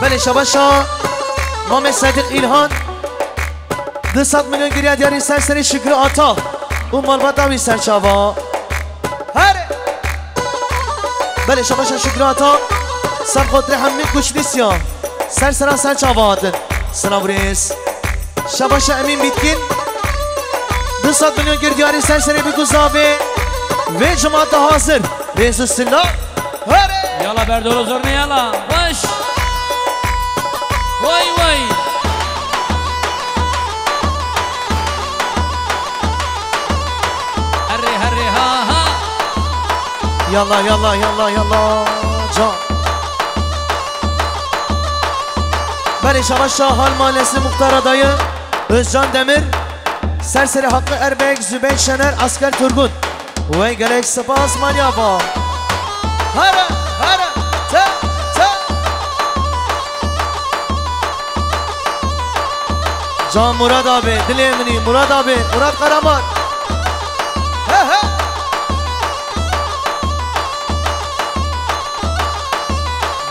بله شباشا مام صدیق ایلهان دو ست میلیون گریه دیاری سر سری شکر آتا اون مال باید داوی سر چاوا هره بله شباشا شکر آتا سر خود همین کش نیسیا سر سرا سر چاوادن سلام ریس شباشا امین بیتکین دو ست میلیون گریه دیاری سر سری بگو زاوه و جماعت حاضر ریس سلا هره Yala berdolo zor ne yala. Baş. Vay vay. Harri harri ha ha. Yalla yalla yalla yalla can Bari Şavaşşah Hal Mahallesi Muhtar Adayı Özcan Demir Serseri Hakkı Erbek Zübeyir Şener Asker Turgut Ve gerek Spas Manyava Hara hara ta Can Murat abi, Dilemini, Murat abi, Murat Karaman. He he.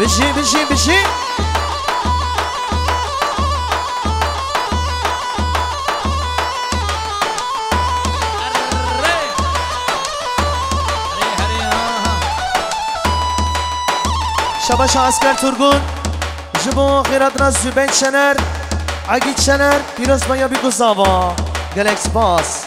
Bir şey, bir şey, bir şey. Şabaş Asker Turgun Jibo Hiratna Zübent Şener گزاوا گلکس باس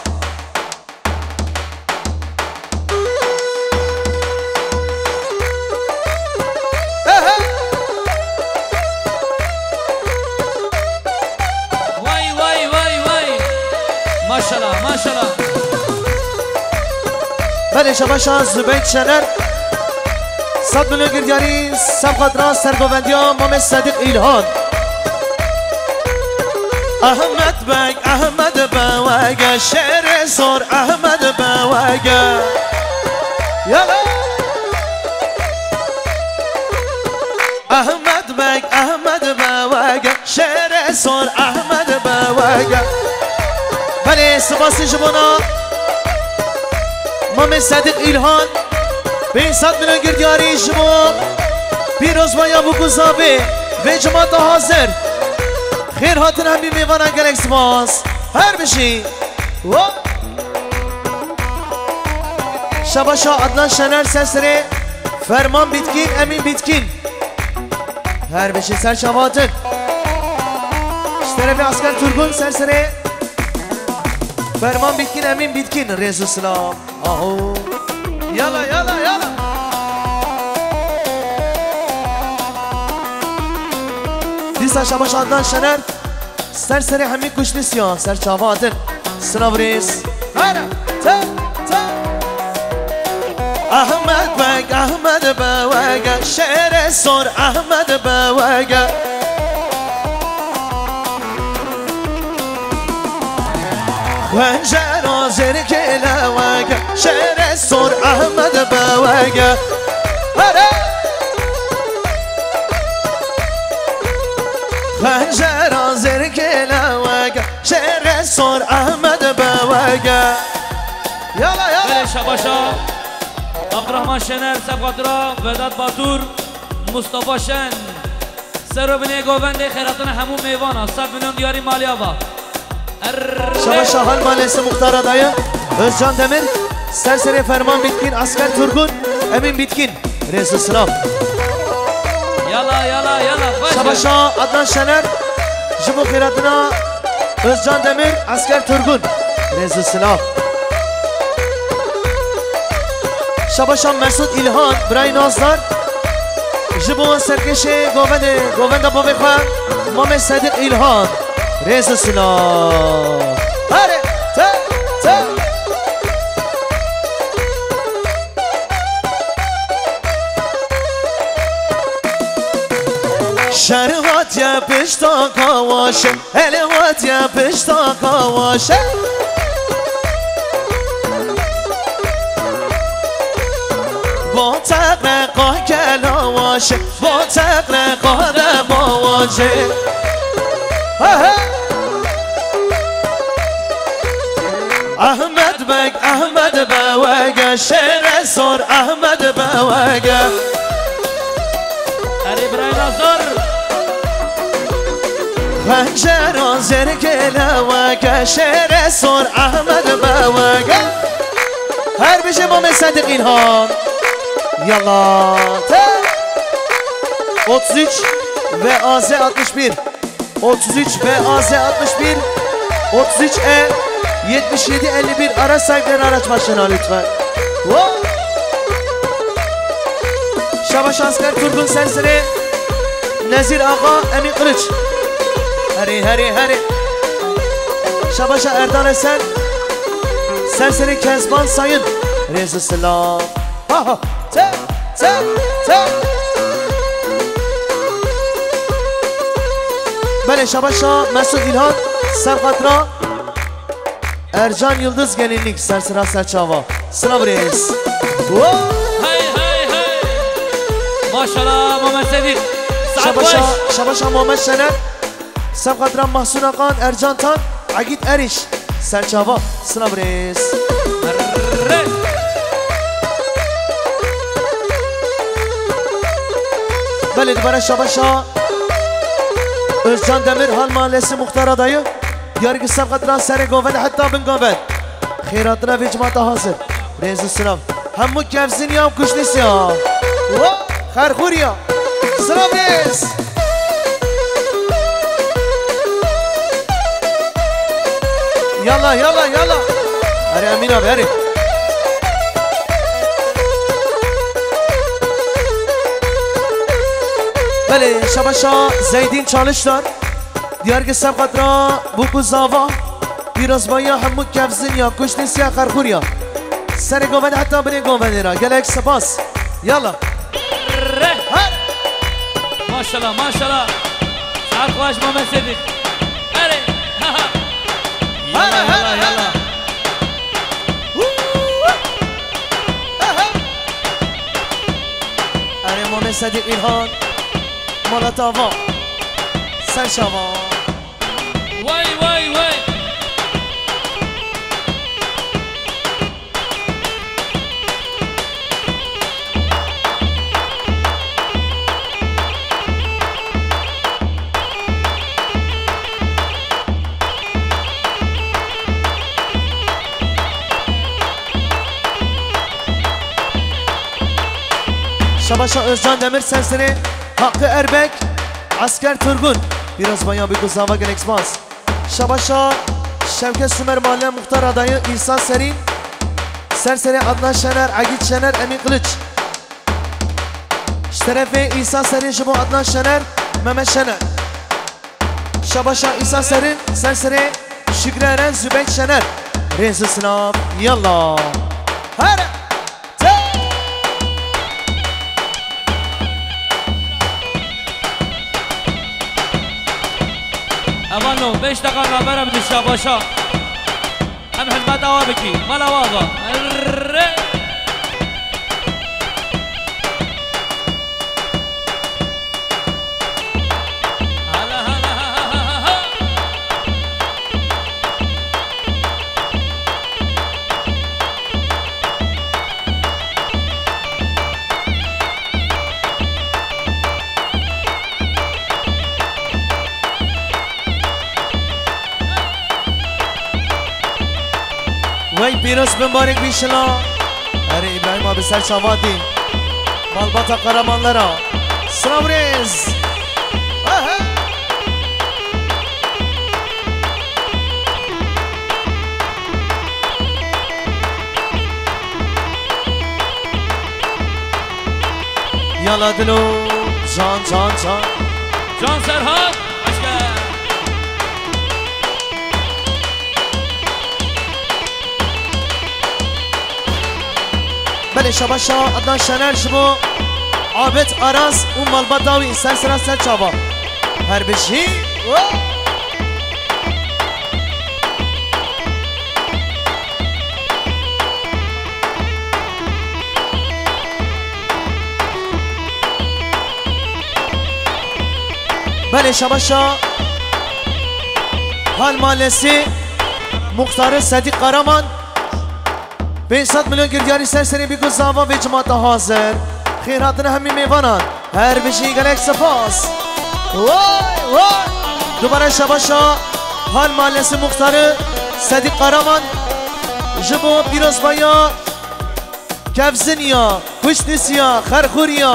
Vay vay vay vay. Maşallah maşallah. بله شباش زبین شنر صد ملیون گردیاری سب قدران سرگوندیا مام صدیق ایلهان احمد بگ احمد بوگه شعر سر احمد بوگه یلا احمد بگ احمد بوگه شعر سر احمد بوگه بله سپاسی شبانا مام صدیق ایلهان. به این صد میلیون گردیاری شما. پیروز ما یا بگذابه به جماعت حاضر. خیر هاتن هم بی میوانن گلکس باز هر بشی و شباشا عدنان شنر سرسره فرمان بیتکین امین بیتکین هر بشی سر شباتن اشترفی اسکر ترگون سرسره فرمان بیتکین امین بیتکین رئیس سلام آهو یالا یالا یالا دیسا شباش عدنان شنر سر سر همین کش نیسیان سر چاواتن سناو ریس هره تا تا. احمد بگ احمد بوگه شعر سر احمد بوگه خنجر آزر کلوگه شعر سر احمد بوگه هره خنجر آزر کلوگه شعر سر احمد بوگه یالا یالا Böyle Şabaşa, Abdurrahman Şener, Sebkadra, Vedat Batur, Mustafa Şen, Serobine Govende, Khairatına Hamu Meyvana, 100 milyon diyari Maliyava. Şabaş Şahal Mahallesi Muhtar Adayı Özcan Demir Serseri Ferman Bitkin Asker Turgun Emin Bitkin Resul Sınav Yala yala yala. Başla. Şabaşa Adnan Şener Jibu Khiratına Özcan Demir Asker Turgun Resul Sınav Şabaşa Mesut İlhan Brian Nazlar Jibu Serkeşi Govende Govenda Bobekha Mehmet Sadık İlhan Resul Sınav Hadi ta ta شروات یا پشتا کاواشه الوات یا پشتا کاواشه با تقرقا کلاواشه با تقرقا دماواشه احمد بگ احمد بوگه. شعر سر احمد بوگه. Ali İbrahim Azar. خنجر آزر گله و گشر سر احمد بوگه هر بشه با صدق اینها یالا 33 ve AZ 61 33 ve AZ 61 33 E 77 51 araç sahipleri araç başına lütfen wow. Şabaş Asker Turgun Serseri Nezir Ağa Emin Kılıç Heri heri heri Şabaş'a Erdal Esen Serseri Kezban Sayın. Rezi Selam. Ha ha. Te te te Bele Şabaş'a Mesut İlhan Serkatra Ercan Yıldız Gelinlik Sersera Serçava Sınav Reis Wow. Hey hey hey. Maşallah Muhammed Sedik. Saat baş. Şabaşa, سب قدرم محسون آقان ارجان تان عقید ارش، سرچاوا سلام ریس بله دوباره شبا شبا ارجان دمیر حال مالیس مختار دایو. یارگی سب قدران سر گوفل حتی بن گوفل خیراتنا و اجماعتا حاضر ریز سلام همو گفزینی هم کشنیسی ها خرخوری ها سلام ریس Yalla yalla yalla. Hadi Emin abi hadi. بله شبشا زیدین چالشدار دیارگ سب قدرا بوکو زاوا پیروز بایا همو کفزین یا کشتی سیا خرخوریا سر گوبن حتی بری گوبن را گلک سپاس یالا. Maşallah maşallah. Saat baş Muhammed مامه صدیق ایران مالا تاوا سر شوا Şabaşa Özcan Demir Serseri Hakkı Erbek Asker Turgun. Biraz bayağı bir kuzava gel Xbox Şabaşa Şevket Sümer Mahalle Muhtar Adayı İhsan Serin Serseri Adnan Şener Agit Şener Emin Kılıç. Şerefe İhsan Serin Şubu Adnan Şener Mehmet Şener. Şabaşa İhsan Serin Serseri Şükrü Eren Zübek Şener. Rezi Sınav Yallah. Hadi منو بيش دقا نابرا بدي الشاباشا أم حزمات أوابكي ملا واضح پیروز مبارک بیشلا اره ابراهیم abi سر شواتی مالباتا قرمانلرا سلام ریز آها. یالا دلو جان جان جان Can Serhat. بله شباشا ادنان شنر شبو عابد اراس اون مالبات داوی سر سر سر چابا هر بشی؟ بله شباشا Hal Mahallesi Muhtarı Sadiq Karaman 500 milyon giryari serseri bir kız zava ve cemaata hazır. Khairatını hemi mevanan Her bir şey gelek sefas Vay vay. دوباره شباشا حال مالس مختار صدیق قرامان جبو پیروز بایا کفزنیا کشتنسیا خرخوریا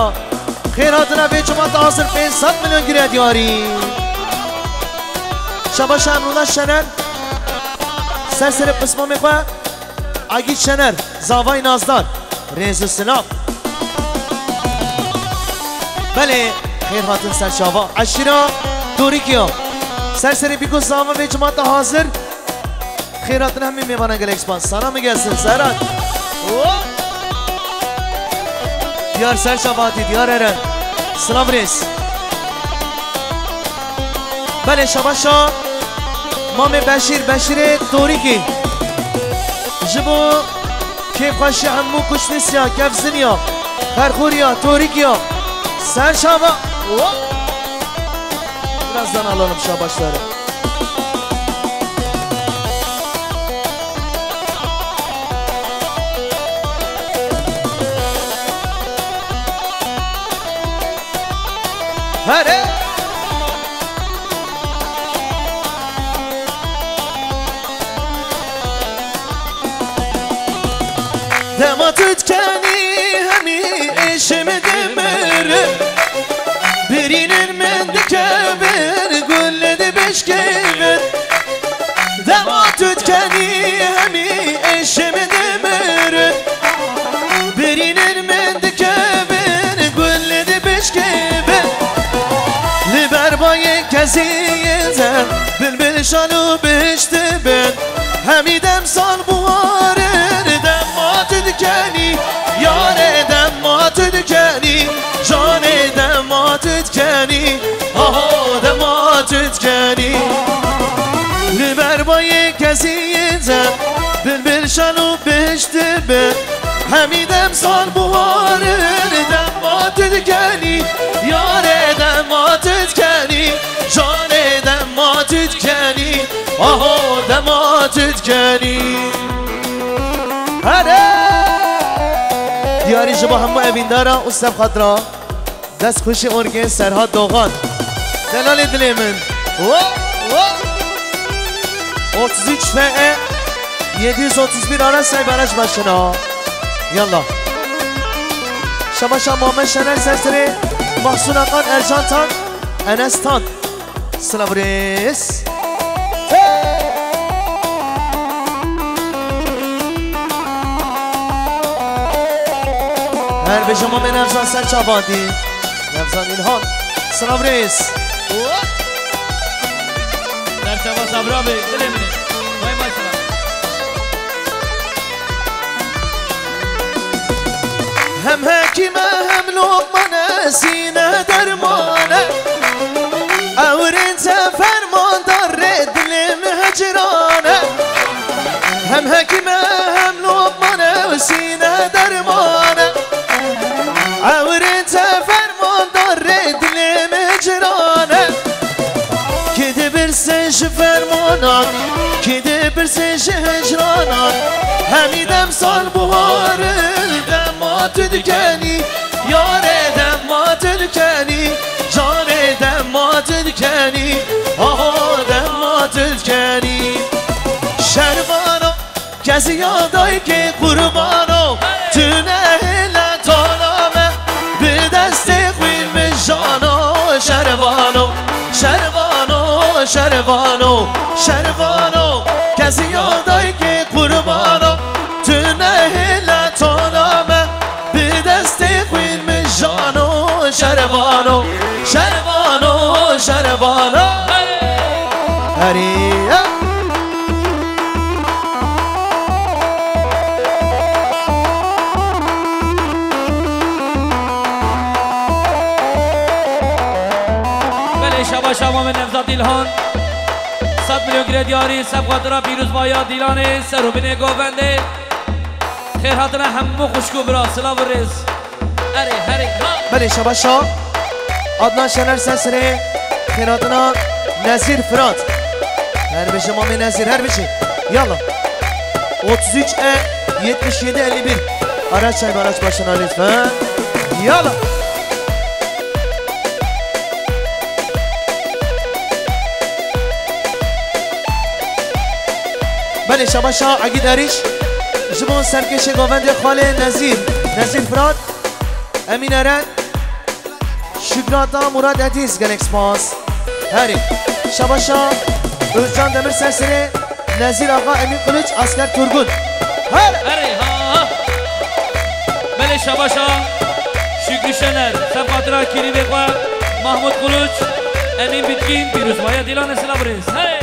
خیراتنا به جماعت حاضر 500 میلیون گیره دیاری شباشا امرونا شنر سر سر قسمه می‌خواه اگی شنر زاوای نازدار ریز سلام بله خیر هاتن سر شاوا عشیرا دوری کیا سر سر بیکو زاوا به جماعت حاضر خیراتن همین میمانن گل اکسپان سلام میگستن سرات دیار سر شباتی دیار ارن سلام ریس بله شباشا مام بشیر بشیر دوری کی جبو کیف خوشی همو کشنسیا کف زنیا. خرخوریا توریکیا سر شابا. Birazdan alalım şabaşları. Hadi. عزیزم بل بل شلو بشت بل همیدم سال بواره. دم ما تو دکنی یاره دم ما تو دکنی جانه دم ما تو دکنی آها دم ما تو دکنی. لبر با یک عزیزم بل بل شلو بشت بل همیدم سال بواره. دم ما تو دکنی tütkeni Cane demma tütkeni Aha demma tütkeni Hadi دیاری شما همه اویندارا و سب خاطرا دست خوشی ارگه سرها دوغان. دلال دلی من. و و 33 فعه 731 آره سای برش باشنا یالا. شما شما محمد شنر سرسری محسون اقان ارجان تان. سلام ریس هر به شما به نفزان سر چابادی نفزان ایلهان سلام ریس در چوا صبرا به دل منه وای ماشاءالله هم حکیمه هم لقمانه سینه درمانه فرمان داره دلم هجرانه هم حکیمه هم لقمانه و سینه درمانه اورین فرمان داره دلم هجرانه که ده برسش فرمانان که ده برسش هجرانان همیدم سال بهاره دمات دکنی یاره دمات دکنی کسی یادایی که قربانو تو نهل تانامه به دست خویم جانو شربانو شربانو شربانو شربانو کسی یادایی که قربانو تو نهل تانامه به دست خویم جانو شربانو شربانو شربانو هریه من نفزاد دیلهان صد میلیون گره دیاری سب خاطرا پیروز بایا دیلان سروبین گوونده خیر حاطنا همو خوشکو برا سلام و رز اره هره ها بله شباشا آدنان شنر سرسره خیراتنا نزیر فرات هر بشه مامی نزیر هر بشه یالا 33 ا 77 51 araç çay araç başına lütfen yala بله شباشا اگه داریش جبون سرکش گاوند خاله نزیر نزیر فراد امین ارد شکراتا مراد عدیز گلکس پاس هری شباشا özcan demir serseri نزیر آقا امین قلوچ اسکر ترگون هر هری ها بله شباشا شکری شنر سب خاطرا کیری بقوا محمود قلوچ امین بیتکین پیروز بایا دیلان سلابریز هی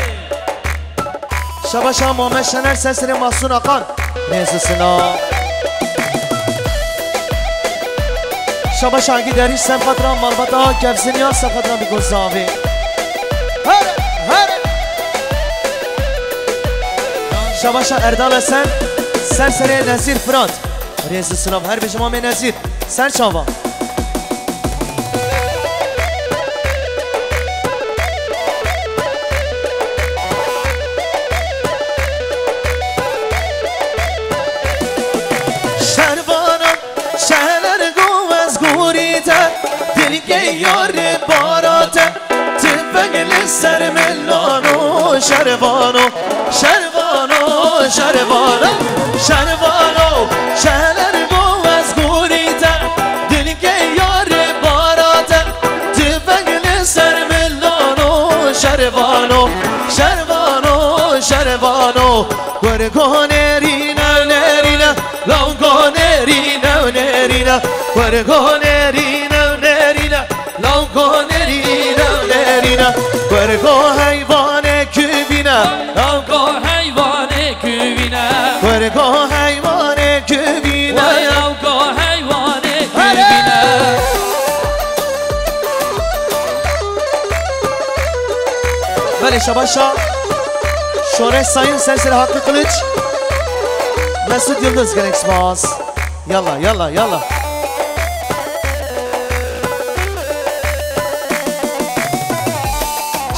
شباشا محمد شنر serseri محسون آقان نیزسنا شباشا اگه داریش سب خاطرا مربطا کفزنیا سب خاطرا بگو زاوی هر هر شباشا اردال حسن سرسری نزیر فراد ریز سناب هر بجمام نزیر سر دلگه یار باراته تفگل سر ملانو شربانو شربانو شربانو شربانو شهر گو از گوریته دلگه یار باراته تفگل سر ملانو شربانو شربانو شربانو گرگو نرینه نرینه لونگو نرینه نرینه گرگو Korko hayvane kübine. Korko hayvane kübine. Korko hayvane kübine. Korko hayvane kübine. Böyle şabaşa Şoreş Sayın Serseri Hakkı Kılıç. Mesut Yıldız Gereksmaz Yalla yalla yalla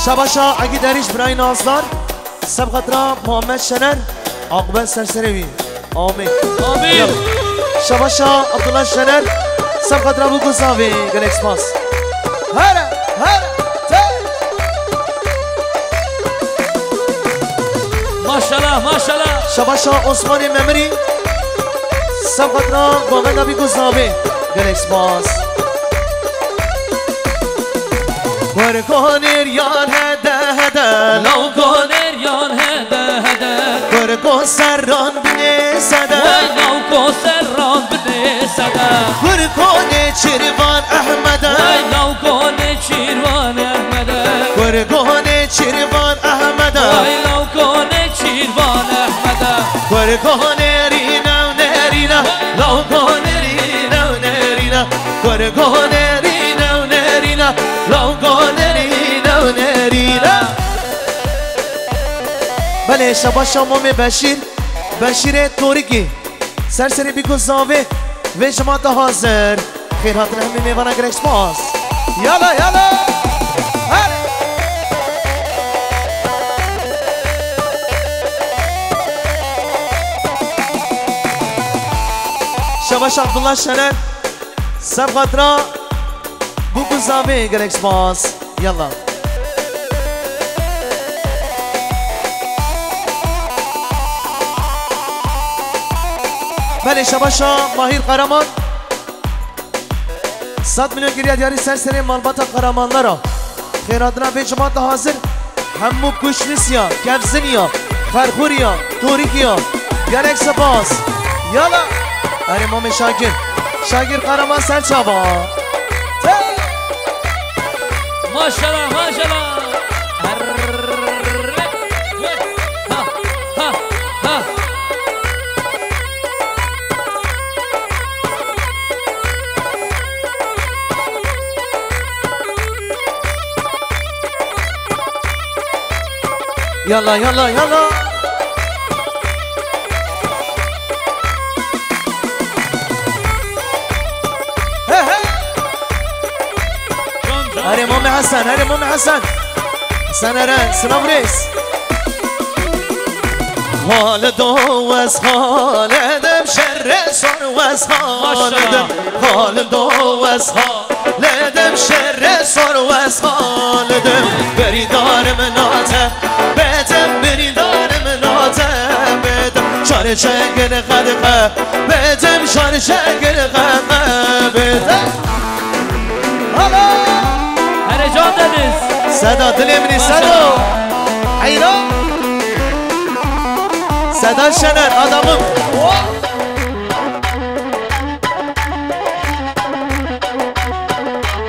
شباشا اگه دریش برای نازدار سب خطرا محمد شنر عقبه سرسروی آمین آمین. شباشا عبدالله شنر سب خطرا بگو زاوی گلکس باز هره هره ته ماشالله ماشالله شباشا عثمان ممری سب خطرا گوغن نبی گزنابه گلکس ورقونر يان هدا هدا لو قونر يان هدا هدا ورقو سران بني سدا ورقو سران بني سدا ورقوني شيروان أحمدا ورقوني شيروان أحمدا ورقوني شيروان أحمدا ورقوني شيروان أحمدا ورقوني رينا ونرينا لو قوني رينا ونرينا ورقوني رينا ونرينا لو بله شبا شامام بشیر. بشیر تورکی سرسری بیکو زاوه. و جماعت حاضر. خیر هاتن همه میوانه گرکس باز یالا یالا. شباش عبدالله شنر سب خاطرا بوکو زاوه گرکس باز یلا بله شباشا ماهیر قرامان صد میلیون گریه دیاری سرسری مالبات قرامانلارا خیراتنا به جماعت حاضر. همو کشنسیا کفزنیا خرخوریا توریکیا. گرک سپاس یالا اره مام شاگیر شاگیر قرامان سر يلا يلا يلا. هاري مومي حسن هاري مومي حسن. حسن ارن سنابريس خالد وز خالد شر سر و از حالدم حال دو از حالدم شر سر و از حالدم بری دارم ناته بتم بری دارم ناته شار شنگل خدقه بدم شار شنگل خدقه بدم. حالا هر جان دنیز صدا دل منی صدا. حیران صدا شنن آدمم.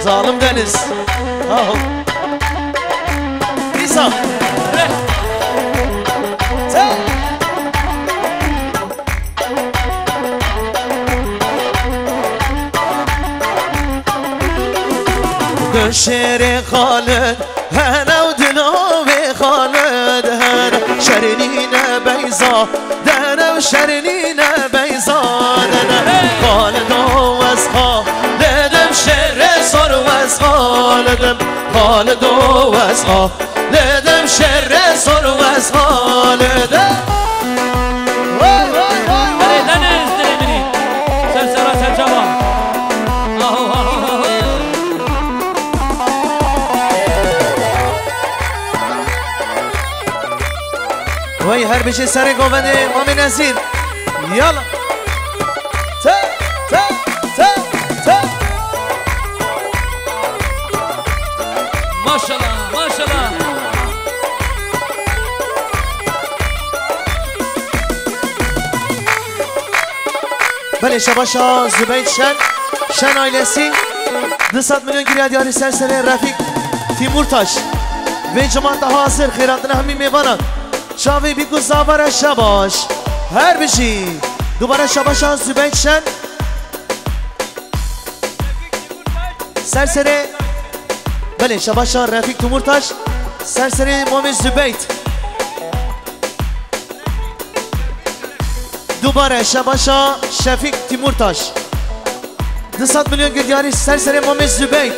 ظالم دeniz آهو نیسا شعر خالد هنا ودلوي خالد هنا شرنين بيضا دنا وشرنين بيضا وای وای هر دنیز دلی منی سر جوان. آهو آهو آهو وای هر بشه سر گوونده مامی نزیر یالا. Ayşe Başa, Zübeyt Şen, Şen ailesi, Rısat Milyon Giriya Diyarı Serseri, Refik, Timurtaş ve Cemaat daha hazır. Hayratın Ahmi Meyvanan, Şavi Biku Zavara Şabaş, her bir şey. Dubara Şabaşa, Zübeyt Şen, Serseri, Bele Şabaşa, Refik Timurtaş, Serseri Muhammed Zübeyt. Dubara şabaşa Şefik Timurtaş. 200 milyon giryari serseri Muhammed Zübeyt.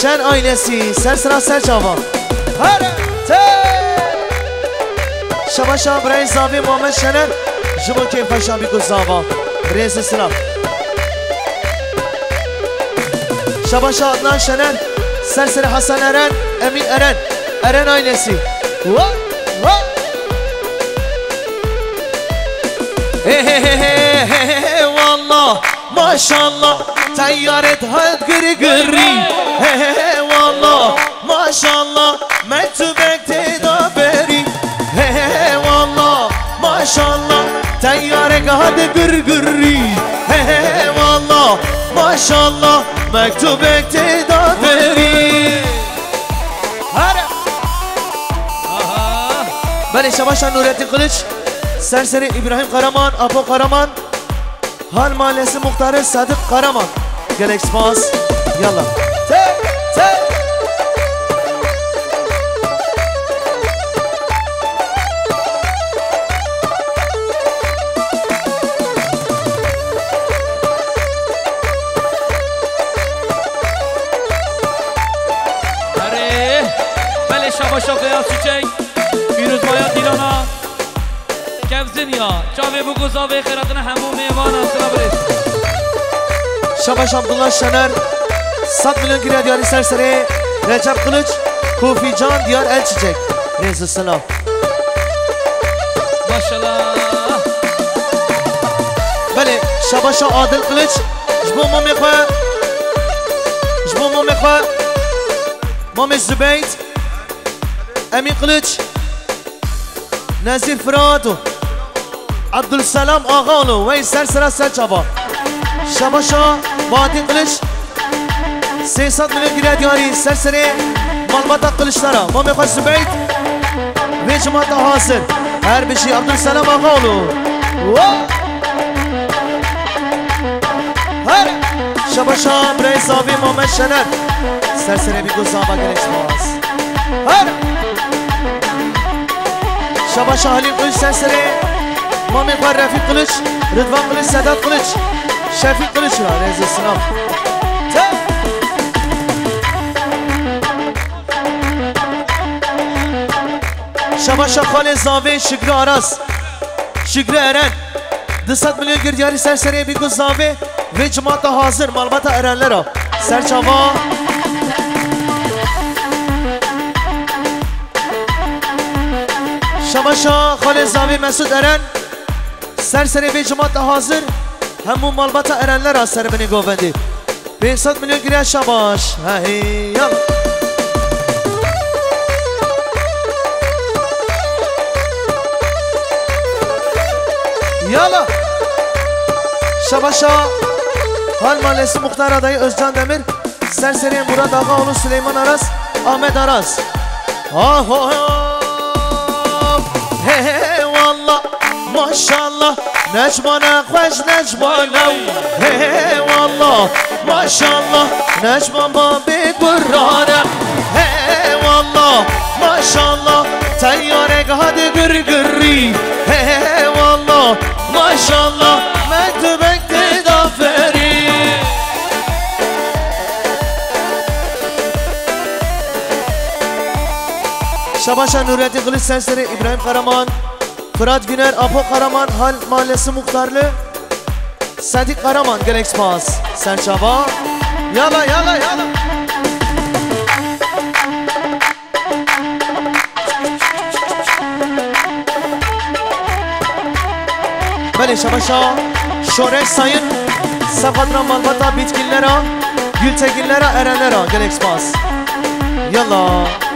Şen ailesi sersera serçava Harete Şabaşa Brey Zavi Muhammed Şener Jibo Keyfaşa bir kuzava Rezi sınav Şabaşa Adnan Şener Serseri Hasan Eren Emin Eren. Eren ailesi. Vay He he he he he he he والله ما شاء الله طيارة هاد قري قري he he he والله ما شاء الله مكتوبك تدابري he he he والله ما شاء الله طيارة هاد قري قري he he he والله ما شاء الله مكتوبك تدابري هلا Aha. بله شباشا نورتی Serseri İbrahim Karaman, Apo Karaman, Hal Mahallesi Muhtarı Sadık Karaman. Gel Expans, yallah. Te, te. Şabaşa kıyas çiçek کفزین یا چاوی بگو زاوی خیراتن همون میوان اصلا برید Şabaş Abdullah Şener 100 milyon giriyor diyarı serseri Recep Kılıç Kufi Can Diyar El Çiçek Neyse selam Maşallah بله شباشا عادل قلچ جبو مامی خواه جبو مامی خواه مامی زبیت امین قلچ نزیر فرادو عبدالسلام آغانو وی سر سر سر چابا شباشا وادی قلچ 300 milyon giriyor diyarı serseri malbata kılıçlara mami خواه زبیت ve cemaat hazır her bir şey Abdülselam Ağaoğlu Wow! Her Şabaşa Brey Sabi Muhammed Şener Serseri مامی خواهر رفیق کنش ردوان کنش سداد کنش شفیق کنش را رئیز اسلام. شما شا خال زاوی شکر آراز شکر ارن. دستاد ملیون گردیاری سر سر ای بیگو زاوی و جماعت حاضر ملمت ارن را. سر چاوا. شما شا خال زاوی مسود ارن. malbata erenlere serçava Şabaşa Halil Zavi Mesut Eren سر سر به جماعت حاضر همون مالبات ارنلر از سر بنی گووندی 500 میلیون گریه شباش هی یلا یالا شباشا حال مالسی مختار adayı Özcan Demir Serseri Murat Ağa oğlu Süleyman Aras Ahmet Aras Ah oh, oh. Hey hey ماشاءالله نجمان خوش نجمان هی والله ماشاءالله نجمان با بگرانه هی والله ماشاءالله تیاره گهاد گرگری هی والله ماشاءالله مدبک تدافری شباشا نوریت قلیس سنسری ابراهیم قرمان Fırat Güner, Apo Karaman, Hal Mahallesi Muhtarlı, Sadik Karaman, Galaxy Pass, Sen Şaba, Yala Yala Yala. Bale Şabaşa, Şoreş Sayın, Safadra Malbata, Bitkinlere, Gültekinlere, Erenlere, Galaxy Pass. Yala.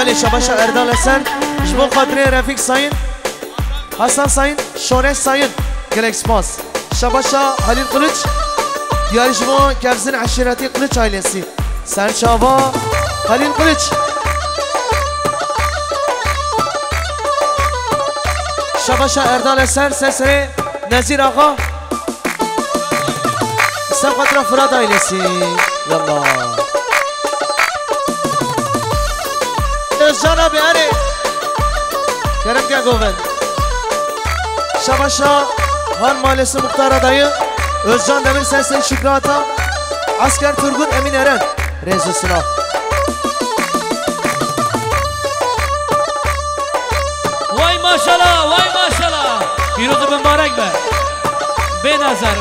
بله شباشا اردال حسن جبو خاطره رفیق ساین حسن ساین شورش ساین گلکس پاس شباشا حلیل قلچ دیاری جبو کفزن عشیرتی قلچ آیلسی سرچاوا حلیل قلچ شباشا اردال حسن سرسره نزیر آقا سب خاطره فراد آیلسی یالله Özcan abi hadi. Kerem gel Goven. Şabaşa Han Mahallesi Muhtar Adayı Özcan Demir Sesli Şükrü Ata Asker Turgun Emin Eren Rezi Sınav وای ماشاءالله وای ماشاءالله پیروز مبارک به به نظر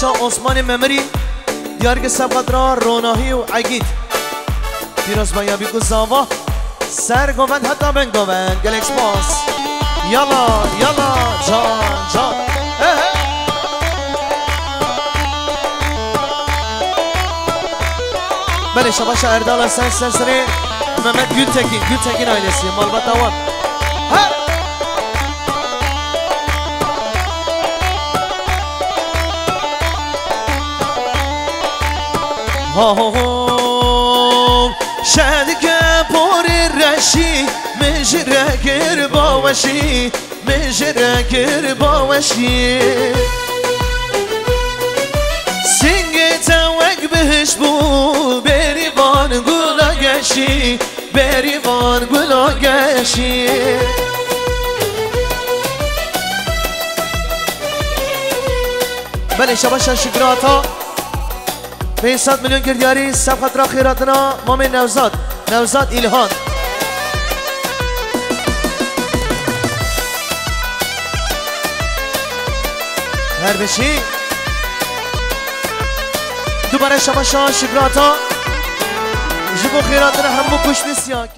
شباشا عثمان ممری دیارگ سبقدرا روناهی و عگید. پیروز بیابی کو زاوا سر گوند حتی بن گوند. گلکس پاس یالا یالا جان جان. بله شباشا اردال حسن سرسره محمد گültekin گültekin ailesi Malbat شد که پر رشی مجره گر باوشی مجره گر باوشی سنگ توک بهش بو بریوان گلا گشی بریوان گلا گشی بله شباشا شکراتا 500 میلیون گردیاری سب خطرا خیراتنا مام نوزاد نوزاد ایلهان. هر بشی. دوباره شما شان شکراتا جبو خیراتنا همو کش نیست یا